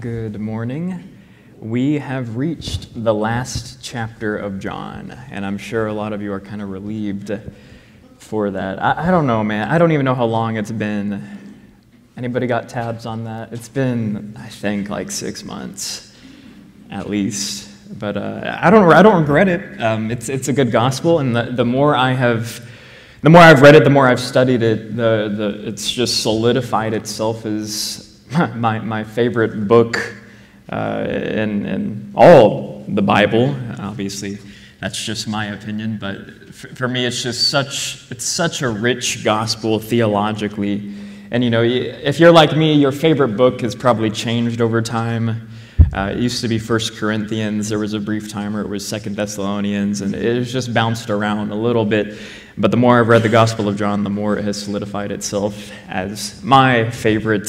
Good morning. We have reached the last chapter of John, and I'm sure a lot of you are kind of relieved for that. I, I, don't know, man. I don't even know how long it's been. Anybody got tabs on that? It's been, I think, like six months at least. But uh, I, don't, I don't regret it. Um, it's, it's a good gospel, and the, the more I have. The more I've read it, the more I've studied it, the, the, it's just solidified itself as my, my favorite book uh, in, in all the Bible. Obviously, that's just my opinion, but for, for me, it's just such, it's such a rich gospel theologically. And you know, if you're like me, your favorite book has probably changed over time. Uh, it used to be First Corinthians. There was a brief time where it was Second Thessalonians, and it just bounced around a little bit. But the more I've read the Gospel of John, the more it has solidified itself as my favorite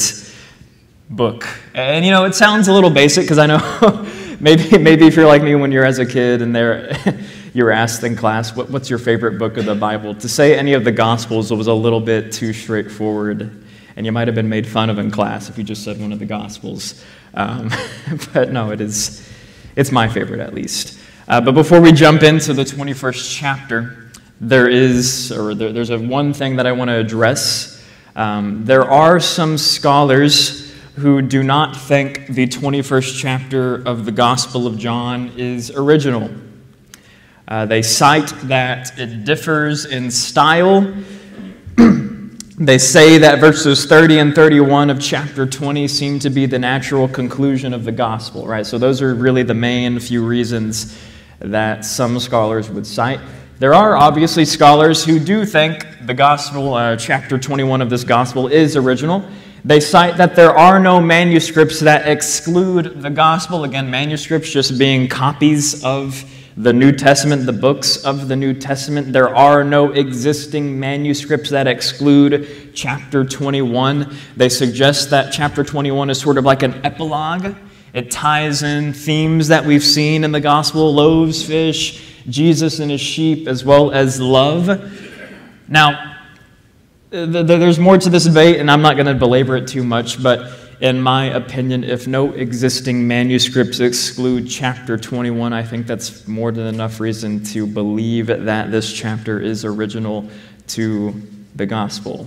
book. And you know, it sounds a little basic because I know maybe, maybe if you're like me when you're as a kid and there, you're asked in class, what, what's your favorite book of the Bible? To say any of the Gospels was a little bit too straightforward. And you might have been made fun of in class if you just said one of the Gospels. Um, but no, it is, it's my favorite at least. Uh, but before we jump into the 21st chapter, there is, or there, there's a one thing that I want to address. Um, there are some scholars who do not think the 21st chapter of the Gospel of John is original. Uh, they cite that it differs in style. they say that verses 30 and 31 of chapter 20 seem to be the natural conclusion of the gospel, right? So, those are really the main few reasons that some scholars would cite. There are obviously scholars who do think the gospel, uh, chapter 21 of this gospel, is original. They cite that there are no manuscripts that exclude the gospel. Again, manuscripts just being copies of the New Testament, the books of the New Testament. There are no existing manuscripts that exclude chapter 21. They suggest that chapter 21 is sort of like an epilogue. It ties in themes that we've seen in the gospel loaves, fish, Jesus and his sheep, as well as love. Now, Uh, there's more to this debate, and I'm not going to belabor it too much, but in my opinion, if no existing manuscripts exclude chapter 21, I think that's more than enough reason to believe that this chapter is original to the gospel.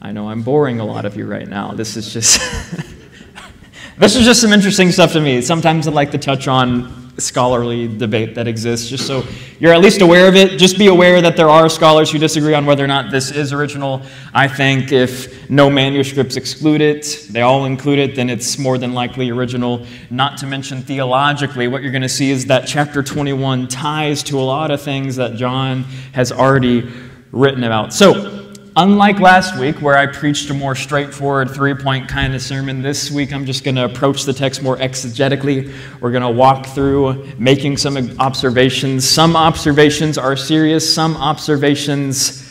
I know I'm boring a lot of you right now. This is just this is just some interesting stuff to me. Sometimes I like to touch on scholarly debate that exists, just so you're at least aware of it. Just be aware that there are scholars who disagree on whether or not this is original. I think if no manuscripts exclude it, they all include it, then it's more than likely original. Not to mention theologically, what you're going to see is that chapter 21 ties to a lot of things that John has already written about. So, Unlike last week, where I preached a more straightforward three point kind of sermon, this week I'm just going to approach the text more exegetically. We're going to walk through making some observations. Some observations are serious, some observations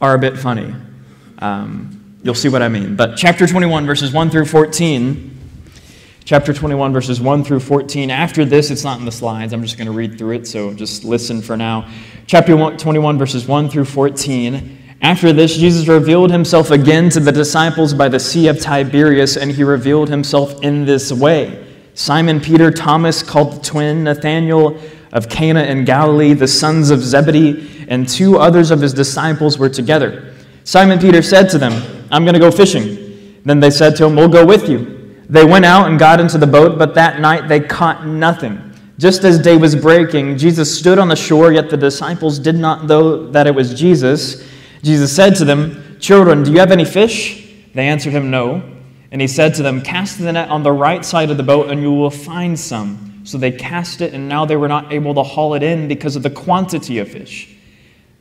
are a bit funny. Um, you'll see what I mean. But chapter 21, verses 1 through 14. Chapter 21, verses 1 through 14. After this, it's not in the slides. I'm just going to read through it, so just listen for now. Chapter 21, verses 1 through 14. After this, Jesus revealed himself again to the disciples by the Sea of Tiberias, and he revealed himself in this way. Simon Peter, Thomas, called the twin, Nathanael of Cana in Galilee, the sons of Zebedee, and two others of his disciples were together. Simon Peter said to them, I'm going to go fishing. Then they said to him, We'll go with you. They went out and got into the boat, but that night they caught nothing. Just as day was breaking, Jesus stood on the shore, yet the disciples did not know that it was Jesus. Jesus said to them, Children, do you have any fish? They answered him, No. And he said to them, Cast the net on the right side of the boat, and you will find some. So they cast it, and now they were not able to haul it in because of the quantity of fish.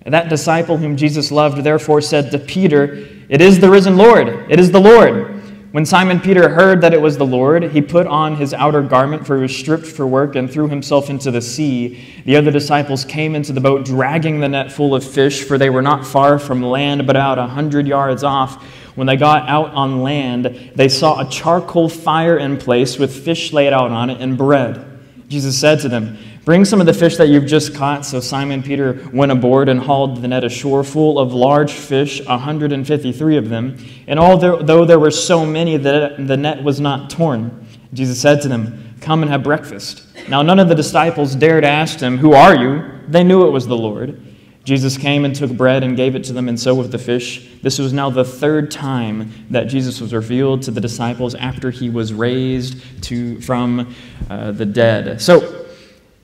that disciple whom Jesus loved therefore said to Peter, It is the risen Lord. It is the Lord. When Simon Peter heard that it was the Lord, he put on his outer garment, for he was stripped for work, and threw himself into the sea. The other disciples came into the boat, dragging the net full of fish, for they were not far from land, but about a hundred yards off. When they got out on land, they saw a charcoal fire in place with fish laid out on it and bread. Jesus said to them, Bring some of the fish that you've just caught. So Simon Peter went aboard and hauled the net ashore full of large fish, 153 of them. And although though there were so many, that the net was not torn. Jesus said to them, Come and have breakfast. Now none of the disciples dared ask him, Who are you? They knew it was the Lord. Jesus came and took bread and gave it to them, and so with the fish. This was now the third time that Jesus was revealed to the disciples after he was raised to, from uh, the dead. So,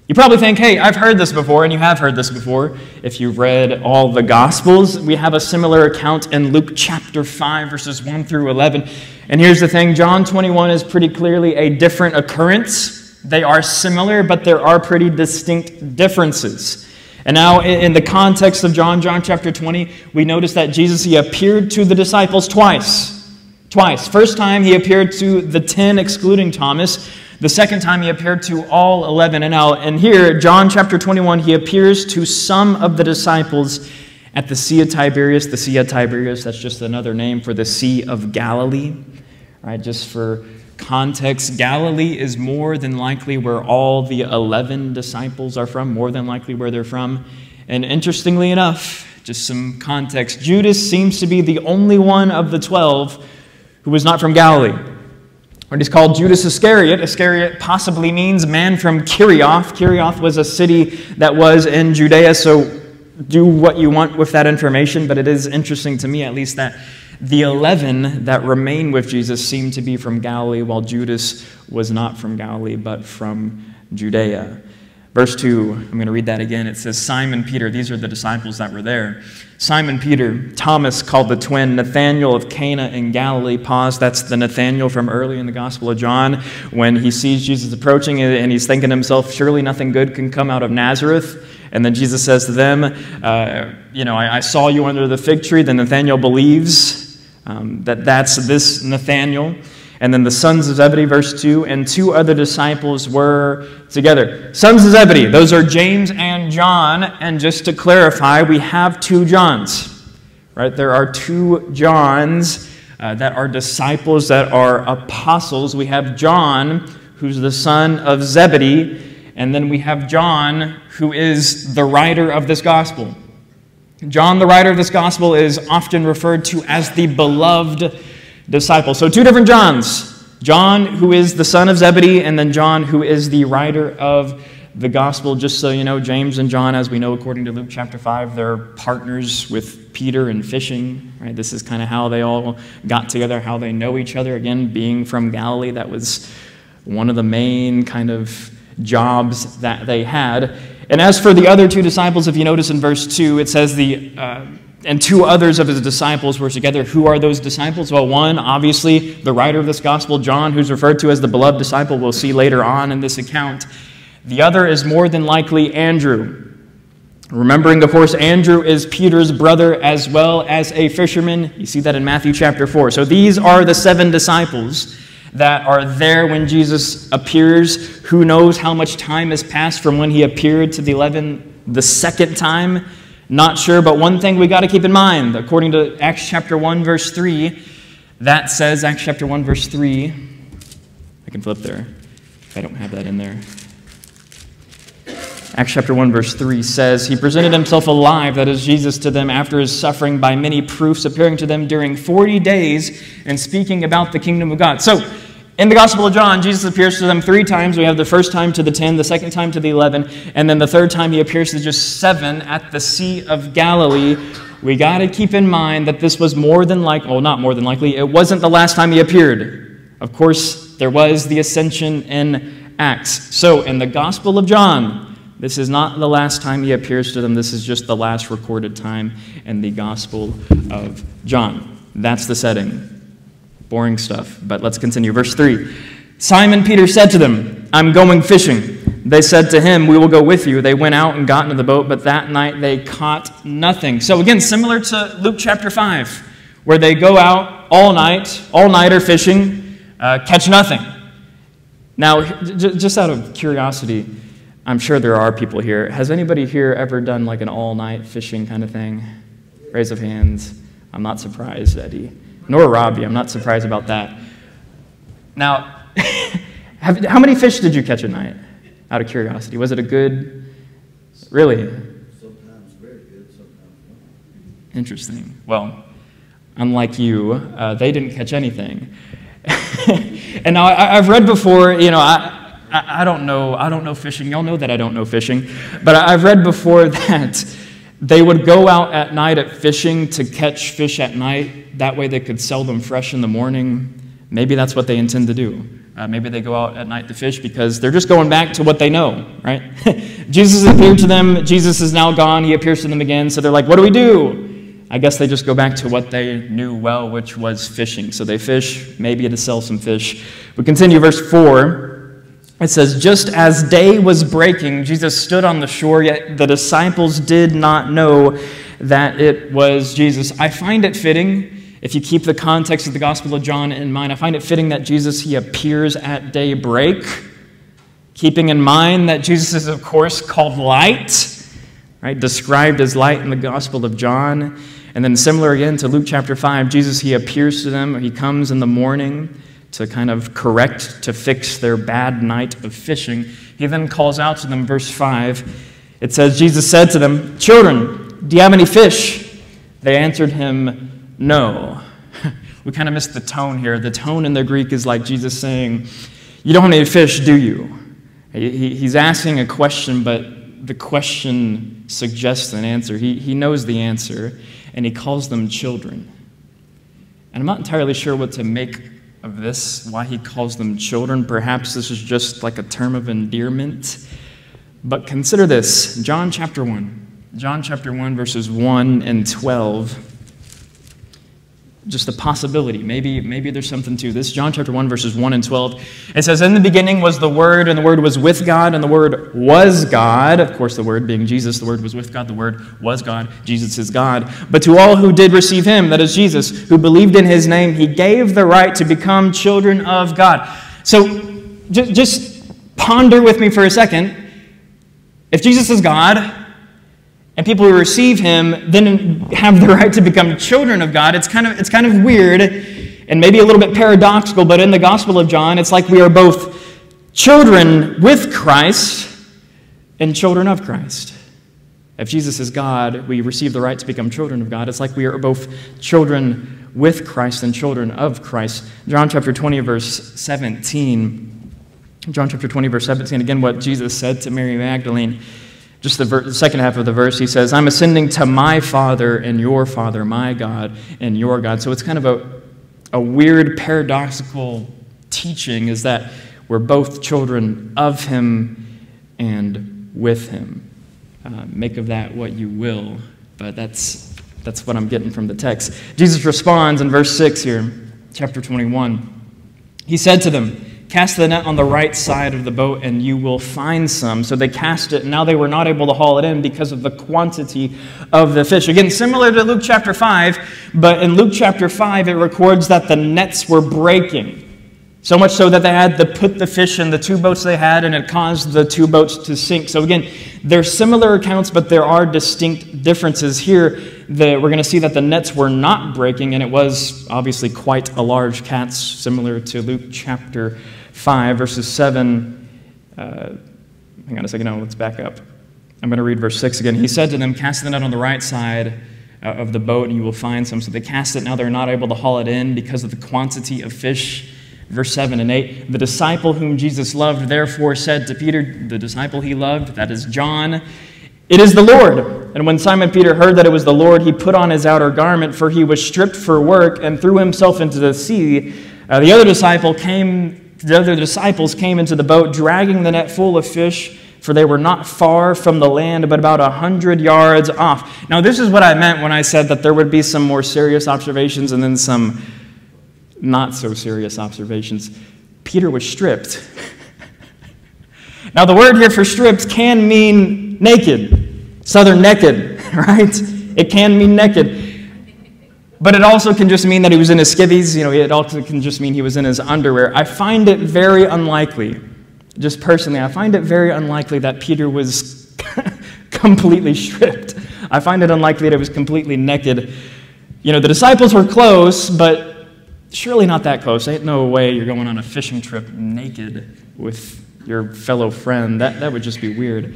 you probably think, hey, I've heard this before, and you have heard this before. If you've read all the Gospels, we have a similar account in Luke chapter 5, verses 1 through 11. And here's the thing John 21 is pretty clearly a different occurrence. They are similar, but there are pretty distinct differences. And now, in the context of John, John chapter 20, we notice that Jesus, he appeared to the disciples twice. Twice. First time, he appeared to the 10, excluding Thomas. The second time, he appeared to all 11. And now, and here, John chapter 21, he appears to some of the disciples at the Sea of Tiberias. The Sea of Tiberias, that's just another name for the Sea of Galilee. Right, just for context, Galilee is more than likely where all the 11 disciples are from, more than likely where they're from. And interestingly enough, just some context, Judas seems to be the only one of the 12 who was not from Galilee. When he's called Judas Iscariot, Iscariot possibly means man from Kerioth. Kerioth was a city that was in Judea, so do what you want with that information, but it is interesting to me, at least, that the 11 that remain with Jesus seem to be from Galilee, while Judas was not from Galilee, but from Judea. Verse 2, I'm going to read that again. It says, Simon Peter, these are the disciples that were there. Simon Peter, Thomas called the twin, Nathanael of Cana in Galilee. Pause. That's the Nathanael from early in the Gospel of John when he sees Jesus approaching and he's thinking to himself, surely nothing good can come out of Nazareth. And then Jesus says to them, uh, You know, I, I saw you under the fig tree. Then Nathanael believes. Um, that that's this Nathanael. And then the sons of Zebedee, verse 2, and two other disciples were together. Sons of Zebedee, those are James and John. And just to clarify, we have two Johns, right? There are two Johns uh, that are disciples, that are apostles. We have John, who's the son of Zebedee, and then we have John, who is the writer of this gospel. John, the writer of this gospel, is often referred to as the beloved disciple. So, two different Johns John, who is the son of Zebedee, and then John, who is the writer of the gospel. Just so you know, James and John, as we know according to Luke chapter 5, they're partners with Peter in fishing. Right? This is kind of how they all got together, how they know each other. Again, being from Galilee, that was one of the main kind of jobs that they had. And as for the other two disciples, if you notice in verse 2, it says the. Uh, and two others of his disciples were together. Who are those disciples? Well, one, obviously, the writer of this gospel, John, who's referred to as the beloved disciple, we'll see later on in this account. The other is more than likely Andrew. Remembering, of course, Andrew is Peter's brother as well as a fisherman. You see that in Matthew chapter 4. So these are the seven disciples that are there when Jesus appears. Who knows how much time has passed from when he appeared to the 11 the second time? Not sure, but one thing we got to keep in mind, according to Acts chapter 1, verse 3, that says, Acts chapter 1, verse 3, I can flip there if I don't have that in there. Acts chapter 1, verse 3 says, He presented himself alive, that is Jesus, to them after his suffering by many proofs, appearing to them during 40 days and speaking about the kingdom of God. So, in the Gospel of John, Jesus appears to them three times. We have the first time to the 10, the second time to the 11, and then the third time he appears to just seven at the Sea of Galilee. We got to keep in mind that this was more than likely, well, not more than likely, it wasn't the last time he appeared. Of course, there was the ascension in Acts. So, in the Gospel of John, this is not the last time he appears to them. This is just the last recorded time in the Gospel of John. That's the setting. Boring stuff, but let's continue. Verse 3 Simon Peter said to them, I'm going fishing. They said to him, We will go with you. They went out and got into the boat, but that night they caught nothing. So, again, similar to Luke chapter 5, where they go out all night, all nighter fishing, uh, catch nothing. Now, just out of curiosity, I'm sure there are people here. Has anybody here ever done like an all night fishing kind of thing? Raise of hands. I'm not surprised, Eddie. Nor Robbie. I'm not surprised about that. Now, have, how many fish did you catch at night? Out of curiosity. Was it a good. Really? Sometimes very good, sometimes not. Interesting. Well, unlike you, uh, they didn't catch anything. and now I, have read before, you know, I, I, I, don't know, I don't know fishing. Y'all know that I don't know fishing. But I've read before that they would go out at night at fishing to catch fish at night. That way they could sell them fresh in the morning. Maybe that's what they intend to do. Uh, maybe they go out at night to fish because they're just going back to what they know, right? Jesus appeared to them. Jesus is now gone. He appears to them again. So they're like, what do we do? I guess they just go back to what they knew well, which was fishing. So they fish, maybe to sell some fish. We continue, verse 4. It says, Just as day was breaking, Jesus stood on the shore, yet the disciples did not know that it was Jesus. I find it fitting if you keep the context of the Gospel of John in mind, I find it fitting that Jesus he appears at daybreak, keeping in mind that Jesus is of course called light, right? Described as light in the Gospel of John. And then similar again to Luke chapter 5, Jesus he appears to them, he comes in the morning to kind of correct, to fix their bad night of fishing. He then calls out to them, verse 5. It says, Jesus said to them, Children, do you have any fish? They answered him, no. we kind of missed the tone here. The tone in the Greek is like Jesus saying, You don't have any fish, do you? He's asking a question, but the question suggests an answer. He, he knows the answer, and he calls them children. And I'm not entirely sure what to make of this, why he calls them children. Perhaps this is just like a term of endearment. But consider this John chapter 1. John chapter 1, verses 1 and 12 just a possibility. Maybe, maybe there's something to this. John chapter 1, verses 1 and 12. It says, In the beginning was the Word, and the Word was with God, and the Word was God. Of course, the Word being Jesus, the Word was with God, the Word was God. Jesus is God. But to all who did receive Him, that is Jesus, who believed in His name, He gave the right to become children of God. So just ponder with me for a second. If Jesus is God, and people who receive him then have the right to become children of God. It's kind of, it's kind of weird and maybe a little bit paradoxical, but in the Gospel of John, it's like we are both children with Christ and children of Christ. If Jesus is God, we receive the right to become children of God. It's like we are both children with Christ and children of Christ. John chapter 20, verse 17. John chapter 20, verse 17, again, what Jesus said to Mary Magdalene just the, ver- the, second half of the verse, he says, I'm ascending to my Father and your Father, my God and your God. So it's kind of a, a weird, paradoxical teaching is that we're both children of him and with him. Uh, make of that what you will, but that's, that's what I'm getting from the text. Jesus responds in verse 6 here, chapter 21. He said to them, Cast the net on the right side of the boat, and you will find some. So they cast it, and now they were not able to haul it in because of the quantity of the fish. Again, similar to Luke chapter 5, but in Luke chapter 5, it records that the nets were breaking. So much so that they had to put the fish in the two boats they had, and it caused the two boats to sink. So, again, they're similar accounts, but there are distinct differences here. The, we're going to see that the nets were not breaking, and it was obviously quite a large catch, similar to Luke chapter 5, verses 7. Uh, hang on a second, no, let's back up. I'm going to read verse 6 again. He said to them, Cast the net on the right side uh, of the boat, and you will find some. So they cast it. Now they're not able to haul it in because of the quantity of fish. Verse 7 and 8 The disciple whom Jesus loved therefore said to Peter, the disciple he loved, that is John, It is the Lord. And when Simon Peter heard that it was the Lord, he put on his outer garment, for he was stripped for work, and threw himself into the sea. Uh, the other disciple came the other disciples came into the boat, dragging the net full of fish, for they were not far from the land, but about a hundred yards off. Now, this is what I meant when I said that there would be some more serious observations and then some not so serious observations. Peter was stripped. now, the word here for stripped can mean naked, southern naked, right? It can mean naked. But it also can just mean that he was in his skivvies. You know, it also can just mean he was in his underwear. I find it very unlikely, just personally, I find it very unlikely that Peter was completely stripped. I find it unlikely that he was completely naked. You know, the disciples were close, but surely not that close. Ain't no way you're going on a fishing trip naked with your fellow friend. That, that would just be weird.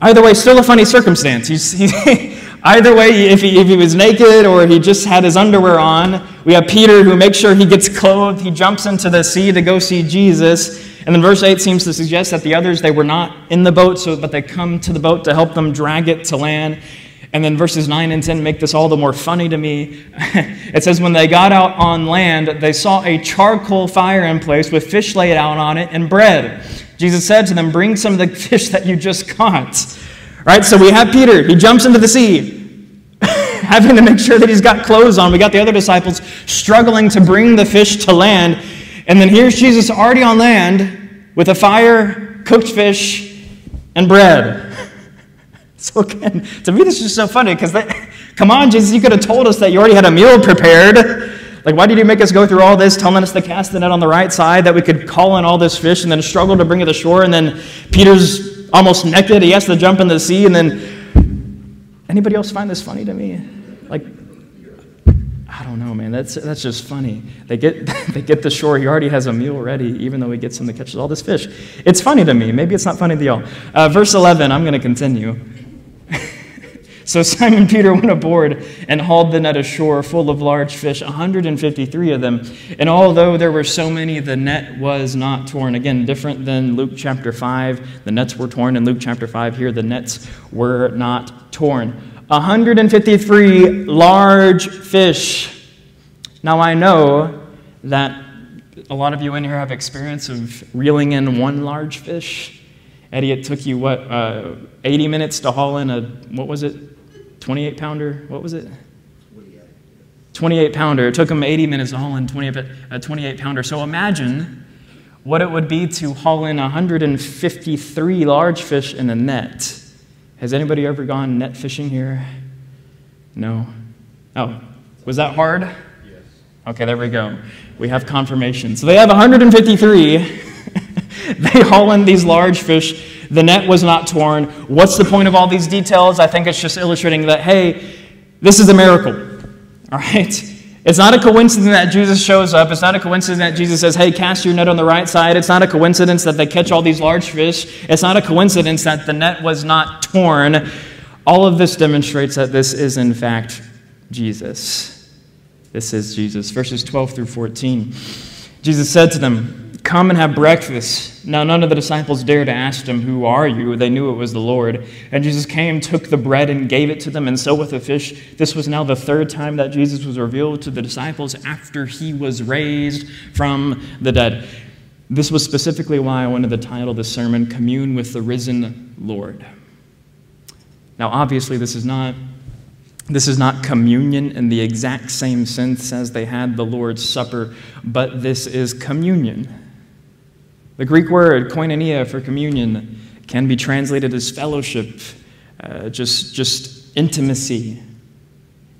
Either way, still a funny circumstance. He's, he, Either way, if he, if he was naked or he just had his underwear on, we have Peter who makes sure he gets clothed. He jumps into the sea to go see Jesus. And then verse 8 seems to suggest that the others, they were not in the boat, so, but they come to the boat to help them drag it to land. And then verses 9 and 10 make this all the more funny to me. it says, When they got out on land, they saw a charcoal fire in place with fish laid out on it and bread. Jesus said to them, Bring some of the fish that you just caught. Right? So we have Peter. He jumps into the sea, having to make sure that he's got clothes on. We got the other disciples struggling to bring the fish to land. And then here's Jesus already on land with a fire, cooked fish, and bread. So again, to me, this is so funny because, come on, Jesus, you could have told us that you already had a meal prepared. Like, why did you make us go through all this, telling us to cast the net on the right side, that we could call in all this fish and then struggle to bring it ashore? And then Peter's almost naked. He has to jump in the sea. And then, anybody else find this funny to me? Like, I don't know, man. That's, that's just funny. They get, they get the shore. He already has a meal ready, even though he gets him to catch all this fish. It's funny to me. Maybe it's not funny to y'all. Uh, verse 11, I'm going to continue. So Simon Peter went aboard and hauled the net ashore full of large fish, 153 of them. And although there were so many, the net was not torn. Again, different than Luke chapter 5. The nets were torn in Luke chapter 5. Here, the nets were not torn. 153 large fish. Now I know that a lot of you in here have experience of reeling in one large fish. Eddie, it took you what, uh, 80 minutes to haul in a, what was it, 28 pounder? What was it? 28 pounder. It took him 80 minutes to haul in 28, a 28 pounder. So imagine what it would be to haul in 153 large fish in a net. Has anybody ever gone net fishing here? No? Oh, was that hard? Yes. Okay, there we go. We have confirmation. So they have 153. they haul in these large fish. The net was not torn. What's the point of all these details? I think it's just illustrating that, hey, this is a miracle. All right? It's not a coincidence that Jesus shows up. It's not a coincidence that Jesus says, hey, cast your net on the right side. It's not a coincidence that they catch all these large fish. It's not a coincidence that the net was not torn. All of this demonstrates that this is, in fact, Jesus. This is Jesus. Verses 12 through 14. Jesus said to them, Come and have breakfast. Now, none of the disciples dared to ask him, Who are you? They knew it was the Lord. And Jesus came, took the bread, and gave it to them, and so with the fish. This was now the third time that Jesus was revealed to the disciples after he was raised from the dead. This was specifically why I wanted to title of this sermon, Commune with the Risen Lord. Now, obviously, this is not this is not communion in the exact same sense as they had the Lord's Supper, but this is communion. The Greek word koinonia for communion can be translated as fellowship, uh, just, just intimacy.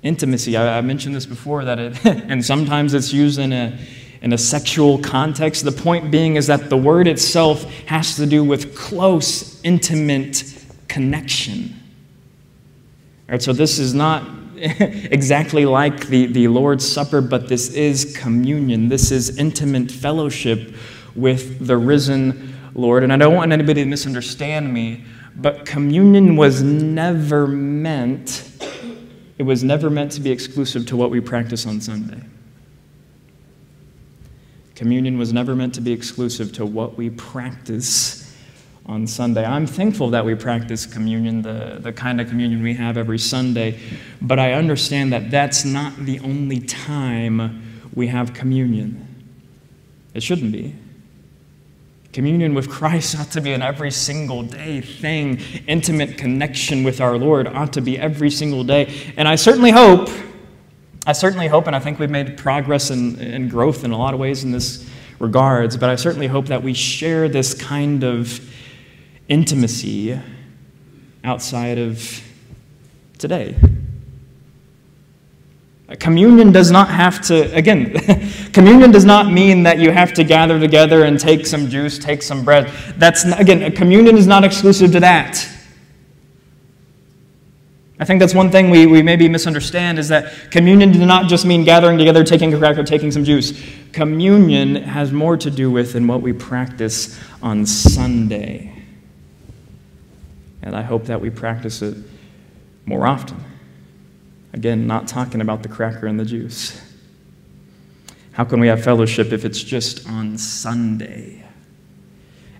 Intimacy. I, I mentioned this before that it, and sometimes it's used in a, in a sexual context. The point being is that the word itself has to do with close, intimate connection. All right, so this is not exactly like the, the Lord's Supper, but this is communion. This is intimate fellowship with the risen Lord. And I don't want anybody to misunderstand me, but communion was never meant, it was never meant to be exclusive to what we practice on Sunday. Communion was never meant to be exclusive to what we practice on Sunday. I'm thankful that we practice communion, the, the kind of communion we have every Sunday, but I understand that that's not the only time we have communion. It shouldn't be. Communion with Christ ought to be an every single day thing. Intimate connection with our Lord ought to be every single day. And I certainly hope, I certainly hope, and I think we've made progress and, and growth in a lot of ways in this regards, but I certainly hope that we share this kind of intimacy outside of today. Communion does not have to, again, communion does not mean that you have to gather together and take some juice, take some bread. That's, again, communion is not exclusive to that. I think that's one thing we, we maybe misunderstand is that communion does not just mean gathering together, taking a cracker, taking some juice. Communion has more to do with than what we practice on Sunday. And I hope that we practice it more often. Again, not talking about the cracker and the juice. How can we have fellowship if it's just on Sunday?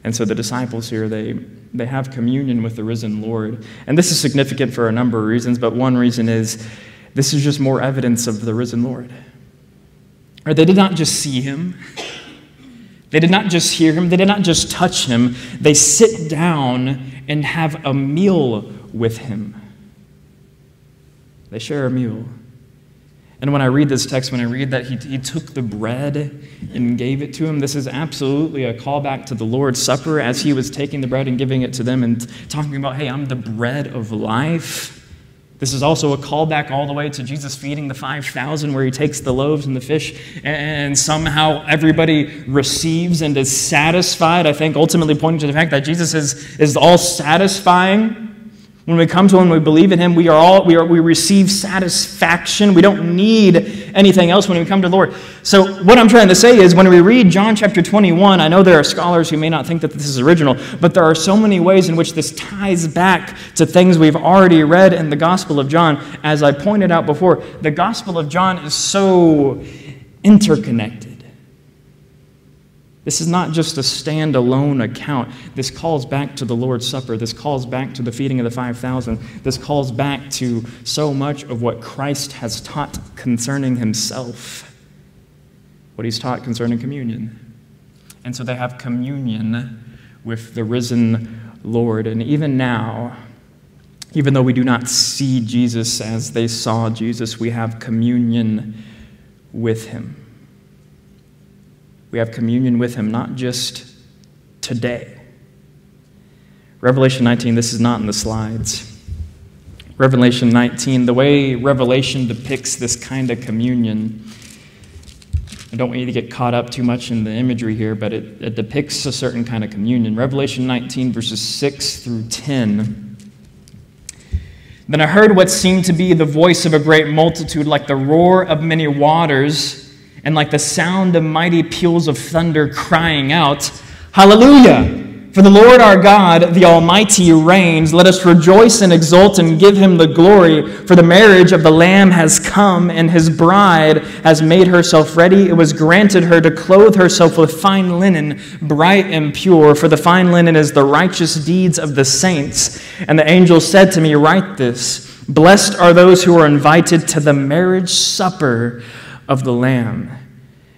And so the disciples here, they, they have communion with the risen Lord. And this is significant for a number of reasons, but one reason is this is just more evidence of the risen Lord. Or they did not just see him, they did not just hear him, they did not just touch him, they sit down and have a meal with him. They share a meal. And when I read this text, when I read that he, he took the bread and gave it to him, this is absolutely a callback to the Lord's Supper as he was taking the bread and giving it to them and talking about, hey, I'm the bread of life. This is also a callback all the way to Jesus feeding the 5,000, where he takes the loaves and the fish, and somehow everybody receives and is satisfied. I think ultimately pointing to the fact that Jesus is, is all satisfying. When we come to Him, we believe in Him, we, are all, we, are, we receive satisfaction. We don't need anything else when we come to the Lord. So, what I'm trying to say is when we read John chapter 21, I know there are scholars who may not think that this is original, but there are so many ways in which this ties back to things we've already read in the Gospel of John. As I pointed out before, the Gospel of John is so interconnected. This is not just a standalone account. This calls back to the Lord's Supper. This calls back to the feeding of the 5,000. This calls back to so much of what Christ has taught concerning himself, what he's taught concerning communion. And so they have communion with the risen Lord. And even now, even though we do not see Jesus as they saw Jesus, we have communion with him. We have communion with him, not just today. Revelation 19, this is not in the slides. Revelation 19, the way Revelation depicts this kind of communion, I don't want you to get caught up too much in the imagery here, but it, it depicts a certain kind of communion. Revelation 19, verses 6 through 10. Then I heard what seemed to be the voice of a great multitude, like the roar of many waters and like the sound of mighty peals of thunder crying out, Hallelujah! For the Lord our God, the Almighty, reigns. Let us rejoice and exult and give him the glory. For the marriage of the Lamb has come, and his bride has made herself ready. It was granted her to clothe herself with fine linen, bright and pure. For the fine linen is the righteous deeds of the saints. And the angel said to me, Write this Blessed are those who are invited to the marriage supper of the Lamb.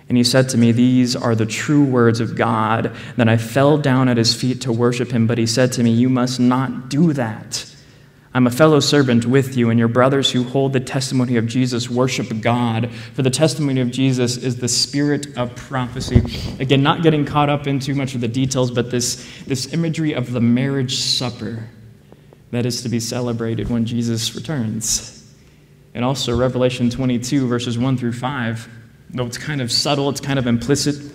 And he said to me, These are the true words of God. Then I fell down at his feet to worship him, but he said to me, You must not do that. I'm a fellow servant with you, and your brothers who hold the testimony of Jesus worship God. For the testimony of Jesus is the spirit of prophecy. Again, not getting caught up in too much of the details, but this, this imagery of the marriage supper that is to be celebrated when Jesus returns. And also, Revelation 22, verses 1 through 5. Though it's kind of subtle, it's kind of implicit.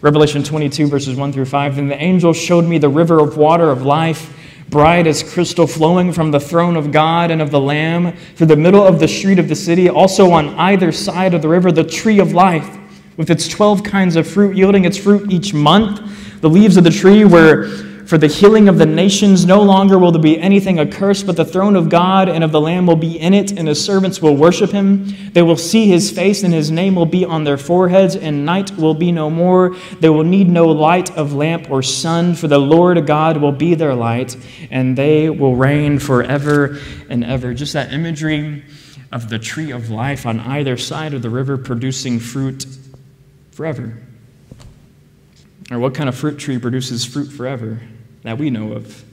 Revelation 22, verses 1 through 5. Then the angel showed me the river of water of life, bright as crystal, flowing from the throne of God and of the Lamb through the middle of the street of the city. Also, on either side of the river, the tree of life, with its 12 kinds of fruit, yielding its fruit each month. The leaves of the tree were for the healing of the nations. No longer will there be anything accursed, but the throne of God and of the Lamb will be in it, and his servants will worship him. They will see his face, and his name will be on their foreheads, and night will be no more. They will need no light of lamp or sun, for the Lord God will be their light, and they will reign forever and ever. Just that imagery of the tree of life on either side of the river producing fruit forever. Or what kind of fruit tree produces fruit forever? That we know of.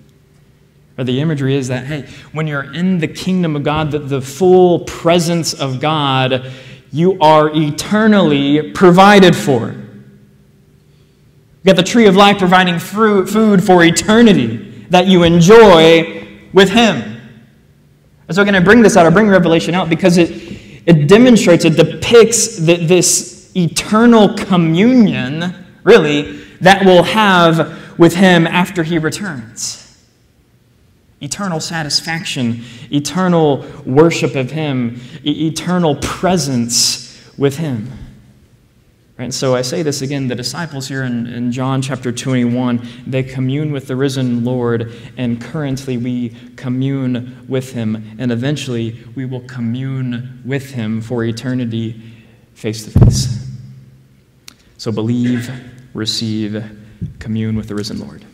Or the imagery is that, hey, when you're in the kingdom of God, the, the full presence of God, you are eternally provided for. You got the tree of life providing fruit, food for eternity that you enjoy with Him. And so, I'm going to bring this out, I bring Revelation out because it, it demonstrates, it depicts that this eternal communion, really, that we'll have with him after he returns. Eternal satisfaction, eternal worship of him, e- eternal presence with him. Right? And so I say this again the disciples here in, in John chapter 21, they commune with the risen Lord, and currently we commune with him, and eventually we will commune with him for eternity face to face. So believe, receive, commune with the risen Lord.